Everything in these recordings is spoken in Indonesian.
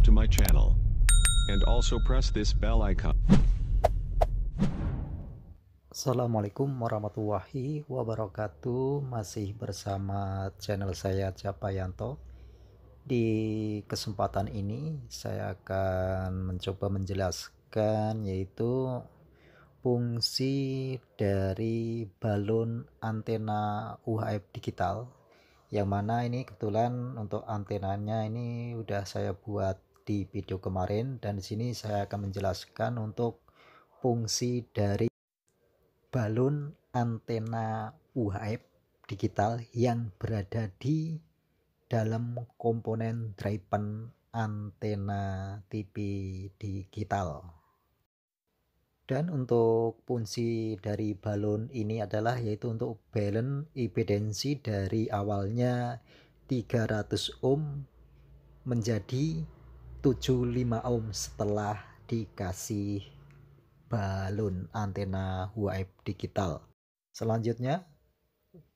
subscribe to my channel. And also press this bell icon. Assalamualaikum warahmatullahi wabarakatuh Masih bersama channel saya Japayanto Di kesempatan ini saya akan mencoba menjelaskan yaitu Fungsi dari balon antena UHF digital Yang mana ini kebetulan untuk antenanya ini udah saya buat di video kemarin Dan di sini saya akan menjelaskan untuk fungsi dari balon antena UHF digital yang berada di dalam komponen driven antena TV digital. Dan untuk fungsi dari balon ini adalah yaitu untuk balance impedansi dari awalnya 300 ohm menjadi 75 ohm setelah dikasih balon antena UHF digital. Selanjutnya,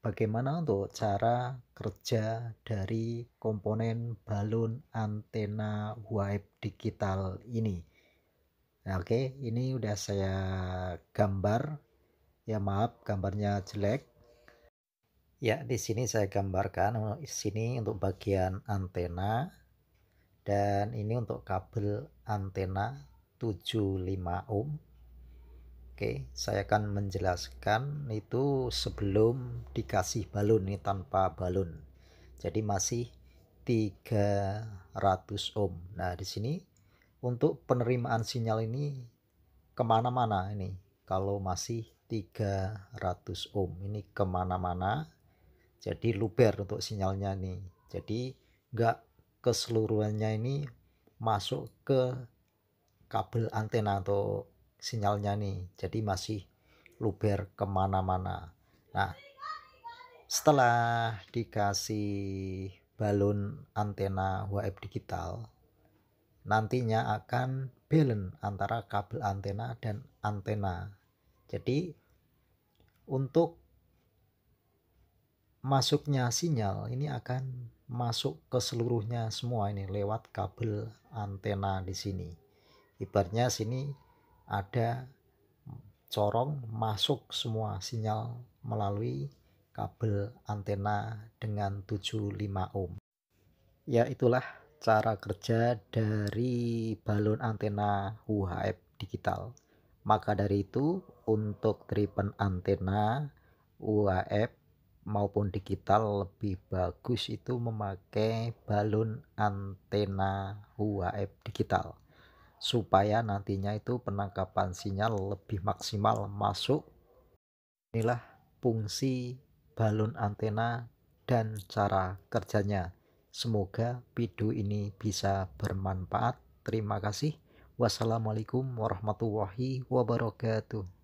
bagaimana untuk cara kerja dari komponen balon antena UHF digital ini? Nah, oke, okay, ini udah saya gambar. Ya maaf, gambarnya jelek. Ya, di sini saya gambarkan di sini untuk bagian antena dan ini untuk kabel antena 75 ohm Oke, saya akan menjelaskan itu sebelum dikasih balon ini tanpa balon. Jadi masih 300 ohm. Nah, di sini untuk penerimaan sinyal ini ke mana-mana ini. Kalau masih 300 ohm ini ke mana-mana. Jadi luber untuk sinyalnya nih. Jadi nggak keseluruhannya ini masuk ke kabel antena atau sinyalnya nih. Jadi masih luber ke mana-mana. Nah setelah dikasih balon antena UHF digital nantinya akan balance antara kabel antena dan antena. Jadi untuk masuknya sinyal ini akan masuk ke seluruhnya semua ini lewat kabel antena di sini ibaratnya sini ada corong masuk semua sinyal melalui kabel antena dengan 75 ohm. Ya itulah cara kerja dari balon antena UHF digital. Maka dari itu untuk driven antena UHF maupun digital lebih bagus itu memakai balon antena UHF digital. Supaya nantinya itu penangkapan sinyal lebih maksimal masuk. Inilah fungsi balon antena dan cara kerjanya. Semoga video ini bisa bermanfaat. Terima kasih. Wassalamualaikum warahmatullahi wabarakatuh